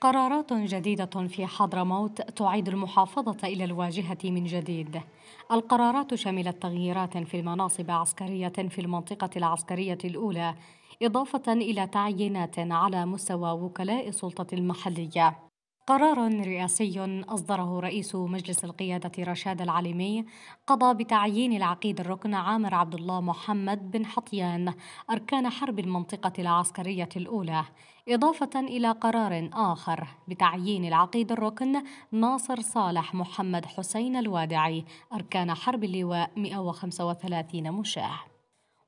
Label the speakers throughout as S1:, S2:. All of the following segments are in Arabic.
S1: قرارات جديدة في حضرموت تعيد المحافظة إلى الواجهة من جديد. القرارات شملت تغييرات في المناصب عسكرية في المنطقة العسكرية الأولى، إضافة إلى تعيينات على مستوى وكلاء السلطة المحلية. قرار رئاسي أصدره رئيس مجلس القيادة رشاد العليمي قضى بتعيين العقيد الركن عامر عبد الله محمد بن حطيان أركان حرب المنطقة العسكرية الأولى إضافة إلى قرار آخر بتعيين العقيد الركن ناصر صالح محمد حسين الوادعي أركان حرب اللواء 135 مشاة.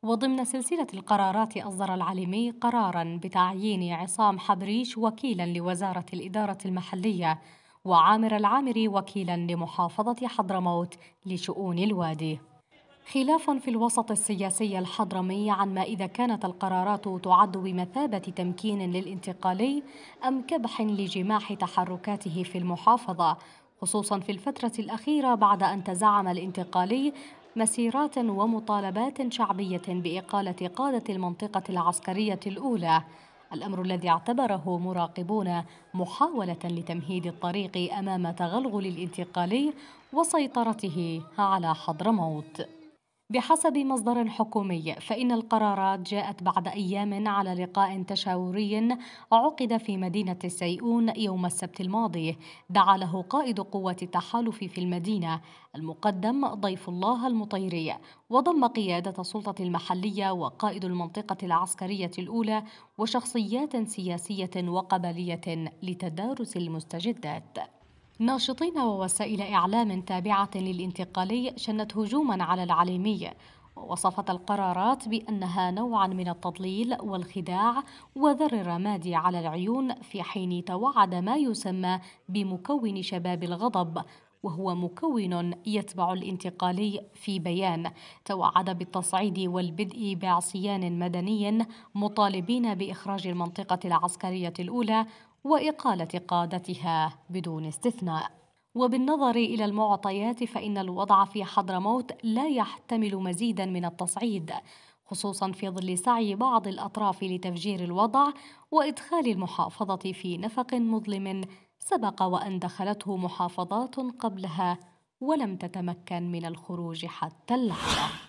S1: وضمن سلسلة القرارات أصدر العلمي قرارا بتعيين عصام حبريش وكيلا لوزارة الإدارة المحلية وعامر العامري وكيلا لمحافظة حضرموت لشؤون الوادي. خلاف في الوسط السياسي الحضرمي عن ما إذا كانت القرارات تعد بمثابة تمكين للانتقالي أم كبح لجماح تحركاته في المحافظة خصوصا في الفترة الأخيرة بعد أن تزعم الانتقالي مسيرات ومطالبات شعبية بإقالة قادة المنطقة العسكرية الأولى. الأمر الذي اعتبره مراقبون محاولة لتمهيد الطريق أمام تغلغل الانتقالي وسيطرته على حضرموت. بحسب مصدر حكومي فإن القرارات جاءت بعد أيام على لقاء تشاوري عقد في مدينة السيئون يوم السبت الماضي. دعا له قائد قوة التحالف في المدينة المقدم ضيف الله المطيري. وضم قيادة السلطة المحلية وقائد المنطقة العسكرية الأولى وشخصيات سياسية وقبلية لتدارس المستجدات. ناشطين ووسائل إعلام تابعة للانتقالي شنت هجوما على العليمي. ووصفت القرارات بأنها نوعا من التضليل والخداع وذر الرماد على العيون في حين توعد ما يسمى بمكون شباب الغضب وهو مكون يتبع الانتقالي في بيان. توعد بالتصعيد والبدء بعصيان مدني مطالبين بإخراج المنطقة العسكرية الأولى وإقالة قادتها بدون استثناء. وبالنظر إلى المعطيات فإن الوضع في حضرموت لا يحتمل مزيدا من التصعيد خصوصا في ظل سعي بعض الأطراف لتفجير الوضع وإدخال المحافظة في نفق مظلم سبق وأن دخلته محافظات قبلها ولم تتمكن من الخروج حتى اللحظة.